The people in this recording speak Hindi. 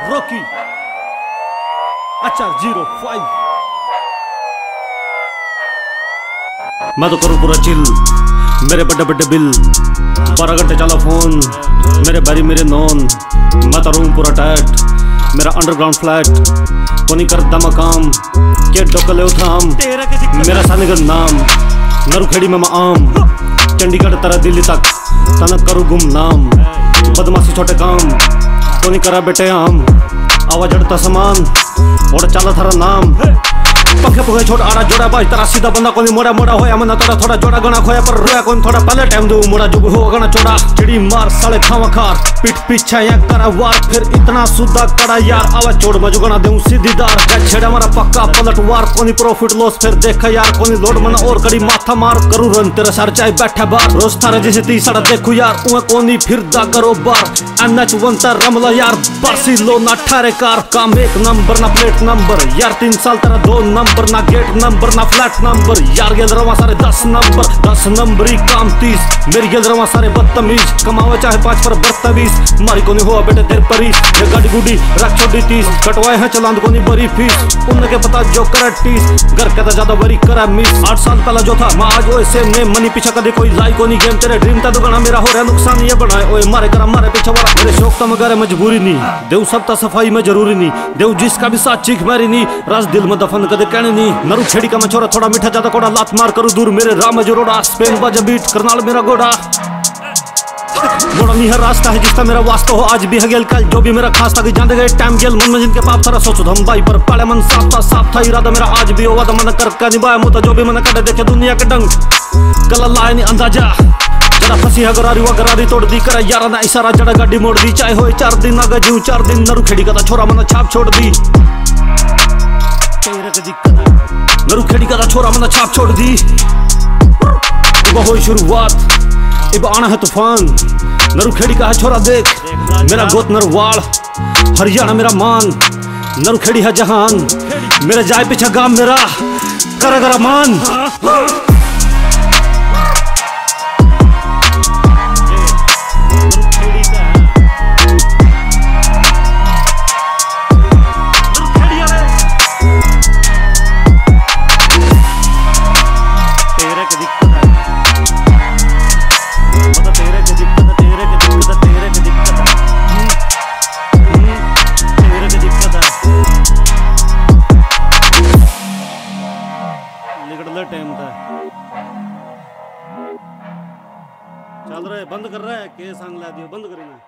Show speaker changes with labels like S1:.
S1: रॉकी अच्छा ज़ीरो फाइव मैं तो करूँ पूरा चिल मेरे बड़े बड़े बिल बारह घंटे चला फ़ोन मेरे बैरी मेरे नॉन। मैं तो रूम पूरा टैट मेरा अंडरग्राउंड फ्लैट कोनी कर दमा काम के डोकले उठाम। मेरा सानिगर नाम। नरू खेड़ी में मैं आम। चंडीगढ़ तरह दिल्ली तक। तनक करूँ गुमनाम। बदमाशी छोटे काम। कोनी करा बेटे आम। आवाज़ अड़ता समान और चला थारा नाम। पखे पखे छोड़ आड़ा जोड़ा बाज तेरा सीधा बंदा कोनी मोड़ा मोड़ा होया मना थोड़ा थोड़ा जोड़ा गना खोया पर रोया कोनी थोड़ा पहले टाइम दो मोड़ा जुग हो गना चोड़ा चिड़ी मार साले खावा खार पीठ पीछे या करा वार फिर इतना सुदा कड़ा यार आवा छोड़ मजू गना देऊं सीधी दार छेड़ा मारा पक्का पलट वार कोनी प्रॉफिट लॉस फिर देखा यार कोनी लोड मना और कड़ी माथा मार करू रन तेरा सर चाहे बैठा बार रोज थारे जैसे ती सड़ा देखू यार उहे कोनी फिर दा करो बार एनएच वन तर रमला यार बार्सिलोना ठारे कार काम एक नंबर ना प्लेट नंबर यार तीन साल तेरा दो नंबर ना गेट नंबर ना फ्लैट नंबर यार गेल रवा सारे दस नंबर दस नंबर ही काम तीस. मेरी गेल रवा सारे बदतमीज. कमावे चाहे पाँच पर बदतमीज. मारी कोनी हुआ बेटे तेरे परीस ये गाड़ी गुडी रख छोड़ी तीस. कटवाए हैं चलान कोनी बड़ी फ़ीस. उनके पता जो करे टीस घर के तो ज़्यादा बड़ी करा मिस. आठ साल पहला जो था, मैं आज ओए सेम ने मनी पीछे कभी कोई लाई कोनी गेम तेरे ड्रीम ता दुगना मेरा हो रहा नुकसान ये बनाए ओए मारे करा, मारे पीछे वाला. मेरे शौक तो मगर मजबूरी नहीं. देव सब ता सफ़ाई में ज़रूरी नहीं. देव जिसका भी साथ चीख मारी नहीं. राज दिल में दफन कदे कहने नरू छेड़ी का मैं छोरा थोड़ा मीठा ज़्यादा कोड़ा लात मार करू दूर। मेरे राम में जोड़ा स्पेन बाजा बीट करनाल मेरा गोड़ा। मोड़ा है रास्ता है जिसका मेरा वास्ता हो, आज भी है गेल कल। जो भी मेरा खास था कि जान गए, टाइम गेल। मन में जिनके पाप सारा सोचो हम भाई पर पहले मन साफ़ था साफ़ था। इरादा मेरा आज भी होगा तो मन कर का निभाया मुता जो भी मन कर, देखे दुनिया के डंग। कल लाए नहीं अंदाज़ा। जरा फंसी है गरारी वो गरारी तोड़ दी, करा यारा ना इशारा। जड़ा गाड़ी मोड़ दी, चाहे होए चार दिन आगे जीव चार दिन। नरू खेड़ी का छोरा मना छाप छोड़ दी। है नरू खेड़ी का छोरा मना छाप छोड़ दी इब हो शुरुआत इब आना है तूफ़ान नरू खेड़ी का है छोरा देख मेरा गोत नरवाड़ हरियाणा मेरा मान नरू खेड़ी है जहान मेरा जाए पीछा गाँव मेरा करा मान है चल रहे बंद कर रहा है। केस आंग ला दियो बंद करेंगे